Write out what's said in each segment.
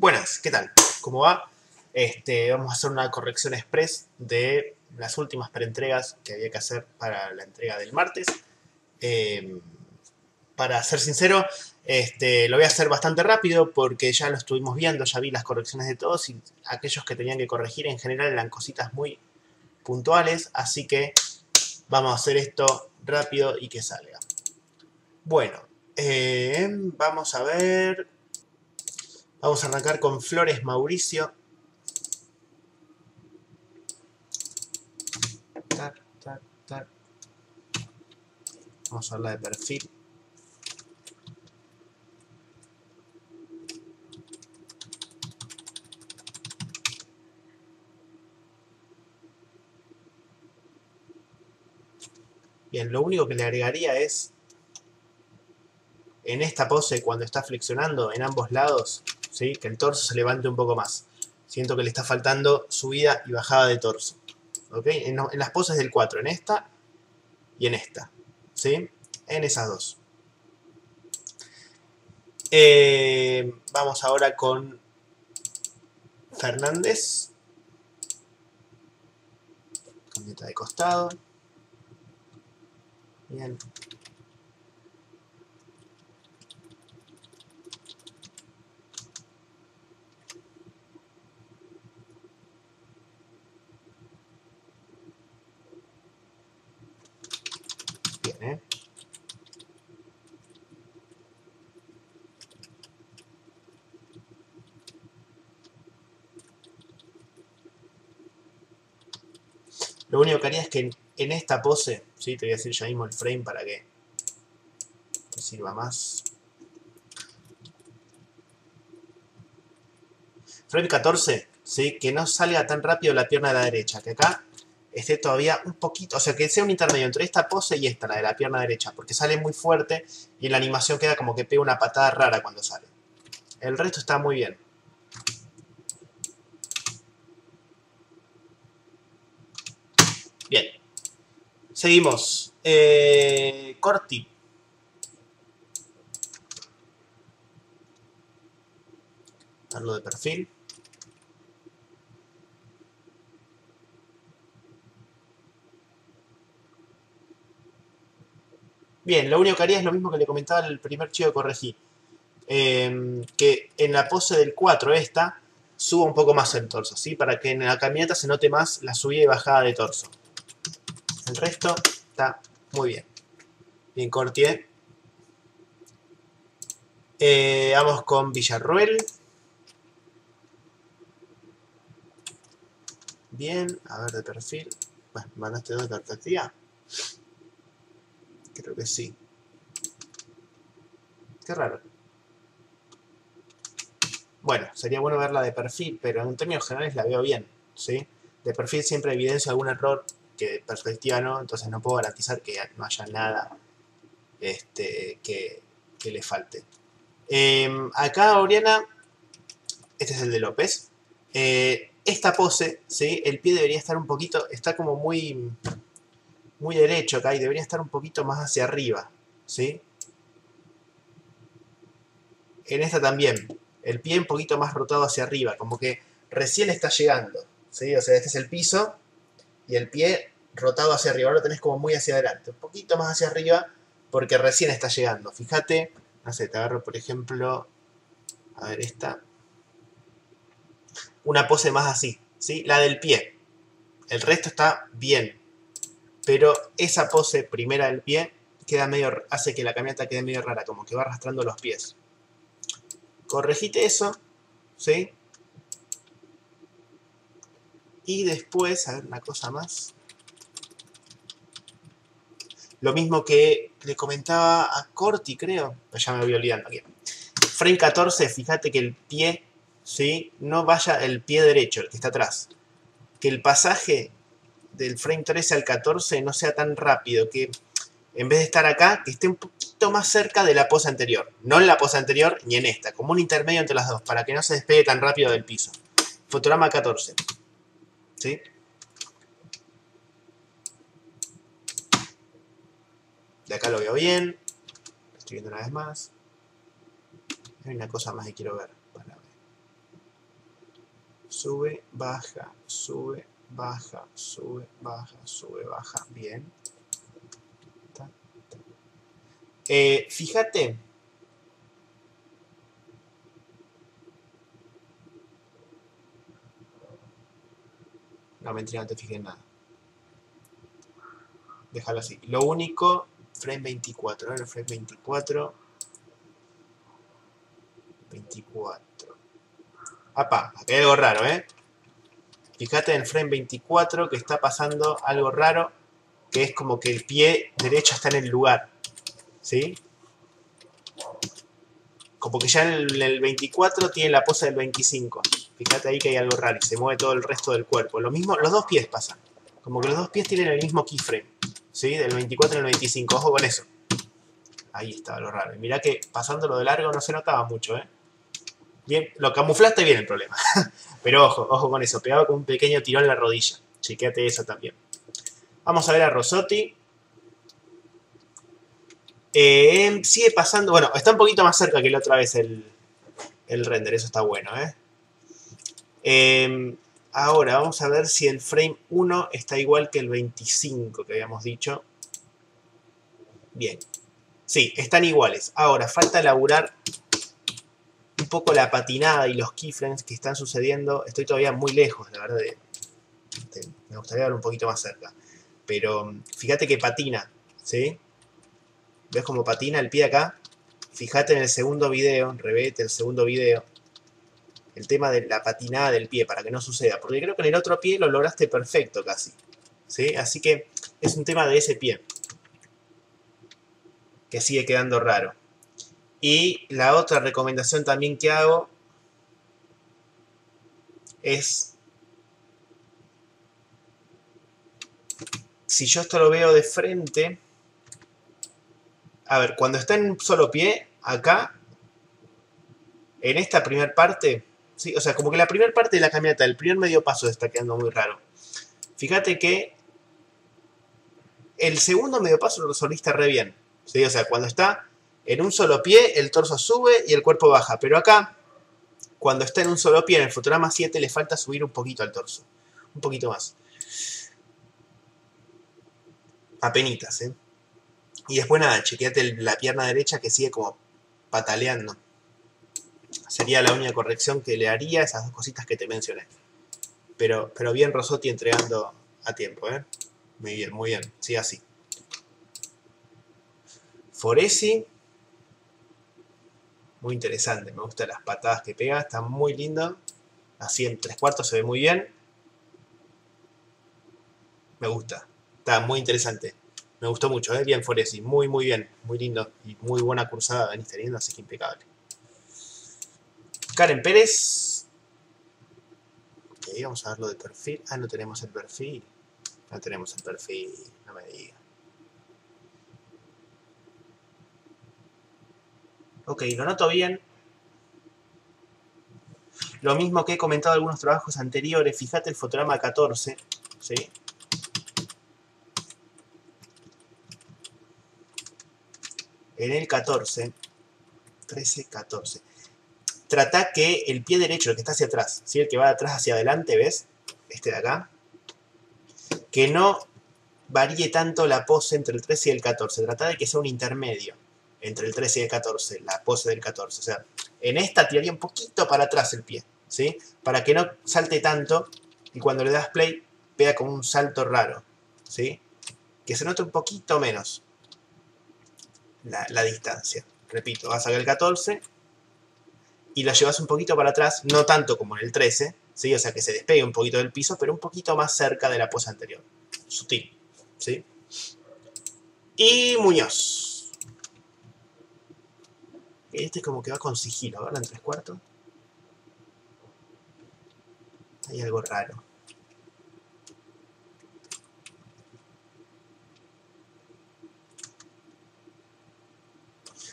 Buenas, ¿qué tal? ¿Cómo va? Este, vamos a hacer una corrección express de las últimas preentregas que había que hacer para la entrega del martes. Em, para ser sincero, este, lo voy a hacer bastante rápido porque ya lo estuvimos viendo, ya vi las correcciones de todos y aquellos que tenían que corregir en general eran cositas muy puntuales, así que vamos a hacer esto rápido y que salga. Bueno, em, vamos a ver... Vamos a arrancar con Flores Mauricio. Vamos a hablar de perfil. Bien, lo único que le agregaría es en esta pose cuando está flexionando en ambos lados, que el torso se levante un poco más. Siento que le está faltando subida y bajada de torso. En, en las poses del 4, en esta y en esta. ¿sí? En esas dos. Eh, vamos ahora con Fernández. Camioneta de costado. Bien. Lo único que haría es que en, esta pose, ¿sí? te voy a decir ya mismo el frame para que te sirva más. Frame 14, ¿sí? que no salga tan rápido la pierna de la derecha, que acá esté todavía un poquito, o sea, que sea un intermedio entre esta pose y esta, la de la pierna derecha, porque sale muy fuerte y en la animación queda como que pega una patada rara cuando sale. El resto está muy bien. Bien. Seguimos. Eh, Corti. Darlo de perfil. Bien, lo único que haría es lo mismo que le comentaba el primer chico que corregí. Em, que en la pose del 4 esta, suba un poco más el torso, ¿sí? Para que en la caminata se note más la subida y bajada de torso. El resto está muy bien. Bien, Cortier. Eh, vamos con Villarruel. Bien, a ver de perfil. Bueno, mandaste dos de perspectiva. Que sí. Qué raro. Bueno, sería bueno verla de perfil, pero en términos generales la veo bien, ¿sí? De perfil siempre evidencia algún error que de perspectiva no, entonces no puedo garantizar que no haya nada este, que, le falte. Em, acá, Oriana, este es el de López. Eh, esta pose, ¿sí? El pie debería estar un poquito, está como muy muy derecho acá y debería estar un poquito más hacia arriba, ¿sí? En esta también, el pie un poquito más rotado hacia arriba, como que recién está llegando, ¿sí? O sea, este es el piso y el pie rotado hacia arriba, ahora lo tenés como muy hacia adelante, un poquito más hacia arriba porque recién está llegando. Fíjate, no sé, te agarro por ejemplo, a ver esta, una pose más así, ¿sí? La del pie. El resto está bien, pero esa pose primera del pie queda medio, hace que la camioneta quede medio rara, como que va arrastrando los pies. Corregite eso, ¿sí? Y después, a ver, una cosa más. Lo mismo que le comentaba a Corti, creo. Pues ya me voy olvidando aquí. Frame 14, fíjate que el pie, ¿sí? No vaya el pie derecho, el que está atrás. Que el pasaje del frame 13 al 14 no sea tan rápido, que en vez de estar acá, que esté un poquito más cerca de la pose anterior. No en la pose anterior ni en esta, como un intermedio entre las dos, para que no se despegue tan rápido del piso. Fotograma 14. ¿Sí? De acá lo veo bien. Estoy viendo una vez más. Hay una cosa más que quiero ver. sube, baja, sube, baja, sube, baja, sube, baja. Bien. Eh, fíjate. No, mentira, no te fijé en nada. Déjalo así. Lo único, frame 24, ¿no? El frame 24. 24. Apa, acá hay algo raro, ¿eh? Fíjate en el frame 24 que está pasando algo raro, que es como que el pie derecho está en el lugar. ¿Sí? Como que ya en el 24 tiene la pose del 25. Fíjate ahí que hay algo raro y se mueve todo el resto del cuerpo. Lo mismo, los dos pies pasan. Como que los dos pies tienen el mismo keyframe. ¿Sí? Del 24 al 25. Ojo con eso. Ahí estaba lo raro. Y mirá que pasándolo de largo no se notaba mucho, ¿eh? Lo camuflaste bien el problema. Pero ojo, ojo con eso. Pegaba con un pequeño tirón en la rodilla. Chequeate eso también. Vamos a ver a Rosotti. Eh, sigue pasando, bueno, está un poquito más cerca que la otra vez el, render, eso está bueno, ¿eh? Em, ahora vamos a ver si el frame 1 está igual que el 25 que habíamos dicho. Bien. Sí, están iguales. Ahora, falta elaborar un poco la patinada y los keyframes que están sucediendo. Estoy todavía muy lejos, la verdad. me gustaría ver un poquito más cerca. Pero fíjate que patina, ¿sí? ¿Ves cómo patina el pie acá? Fíjate en el segundo video, revete el segundo video, el tema de la patinada del pie, para que no suceda. Porque creo que en el otro pie lo lograste perfecto casi. ¿Sí? Así que es un tema de ese pie. Que sigue quedando raro. Y la otra recomendación también que hago es... Si yo esto lo veo de frente a ver, cuando está en un solo pie, acá, en esta primera parte, ¿sí? o sea, como que la primera parte de la caminata, el primer medio paso está quedando muy raro. Fíjate que el segundo medio paso lo resolviste re bien. O sea, cuando está en un solo pie, el torso sube y el cuerpo baja. Pero acá, cuando está en un solo pie, en el Futurama 7 le falta subir un poquito al torso. Un poquito más. Apenitas, ¿eh? Y después nada, chequeate la pierna derecha que sigue como pataleando. Sería la única corrección que le haría esas dos cositas que te mencioné. Pero, pero bien Rosotti entregando a tiempo, ¿eh? Muy bien, muy bien. Sí, así. Foresi. Muy interesante. Me gustan las patadas que pega. Está muy lindo. Así en tres cuartos se ve muy bien. Me gusta. Está muy interesante. Me gustó mucho, ¿eh? bien Foresi, muy muy bien, muy lindo y muy buena cursada venís teniendo, así que impecable. Karen Pérez. Ok, vamos a verlo de perfil. Ah, no tenemos el perfil. No tenemos el perfil, no me diga. Ok, lo noto bien. Lo mismo que he comentado en algunos trabajos anteriores. Fíjate el fotograma 14. ¿sí? en el 14, 13, 14, trata que el pie derecho, el que está hacia atrás, ¿sí? el que va de atrás hacia adelante, ¿ves? Este de acá, que no varíe tanto la pose entre el 13 y el 14. Trata de que sea un intermedio entre el 13 y el 14, la pose del 14. O sea, en esta tiraría un poquito para atrás el pie, ¿sí? Para que no salte tanto y cuando le das play vea como un salto raro, ¿sí? Que se note un poquito menos la, distancia. Repito, vas a ver el 14 y lo llevas un poquito para atrás, no tanto como en el 13, ¿sí? o sea que se despegue un poquito del piso, pero un poquito más cerca de la pose anterior. Sutil. ¿sí? Y Muñoz. Este como que va con sigilo, ¿verdad? En tres cuartos. Hay algo raro.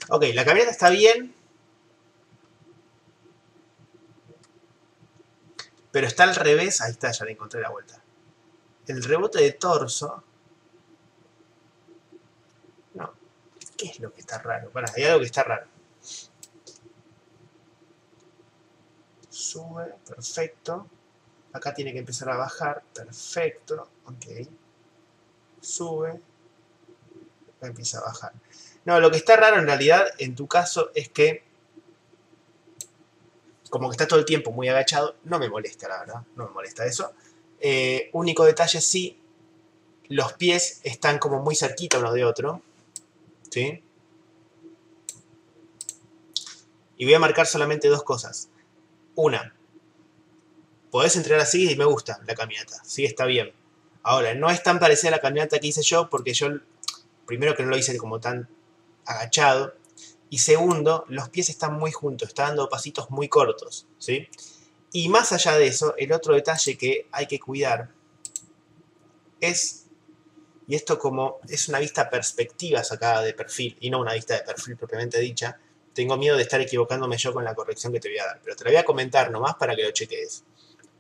Ok, la camioneta está bien. Pero está al revés. Ahí está, ya le encontré la vuelta. El rebote de torso. No. ¿Qué es lo que está raro? Bueno, hay algo que está raro. Sube, perfecto. Acá tiene que empezar a bajar. Perfecto. Ok. Sube. empieza a bajar. No, lo que está raro en realidad en tu caso es que como que está todo el tiempo muy agachado, no me molesta la verdad, no me molesta eso. Eh, único detalle sí, los pies están como muy cerquita uno de otro, ¿sí? Y voy a marcar solamente dos cosas. Una, podés entrenar así y me gusta la caminata, sí, está bien. Ahora, no es tan parecida a la caminata que hice yo porque yo, primero que no lo hice como tan agachado, y segundo, los pies están muy juntos, está dando pasitos muy cortos, ¿sí? Y más allá de eso, el otro detalle que hay que cuidar es, y esto como es una vista perspectiva sacada de perfil y no una vista de perfil propiamente dicha, tengo miedo de estar equivocándome yo con la corrección que te voy a dar, pero te la voy a comentar nomás para que lo cheques.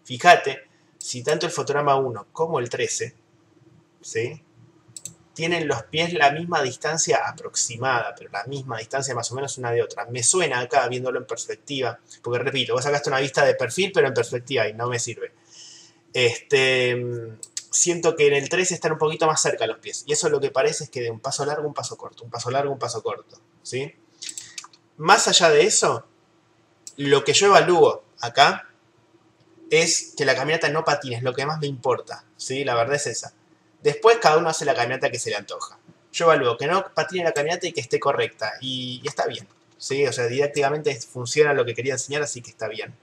Fíjate, si tanto el fotograma 1 como el 13, ¿sí? tienen los pies la misma distancia aproximada, pero la misma distancia más o menos una de otra. Me suena acá viéndolo en perspectiva, porque repito, vos sacaste una vista de perfil, pero en perspectiva y no me sirve. Este, siento que en el 3 están un poquito más cerca los pies, y eso lo que parece es que de un paso largo, un paso corto, un paso largo, un paso corto, ¿sí? Más allá de eso, lo que yo evalúo acá es que la caminata no patine, es lo que más me importa, ¿sí? La verdad es esa. Después cada uno hace la caminata que se le antoja. Yo evalúo que no patine la caminata y que esté correcta. Y, está bien. ¿sí? O sea, didácticamente funciona lo que quería enseñar, así que está bien.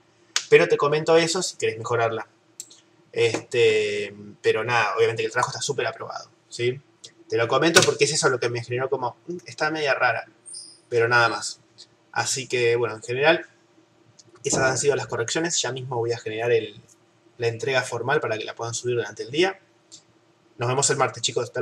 Pero te comento eso si querés mejorarla. Este, pero nada, obviamente que el trabajo está súper aprobado. ¿sí? Te lo comento porque es eso lo que me generó como, mm, está media rara. Pero nada más. Así que, bueno, en general, esas han sido las correcciones. Ya mismo voy a generar la entrega formal para que la puedan subir durante el día. Nos vemos el martes, chicos. Hasta